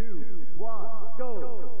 two, one, go.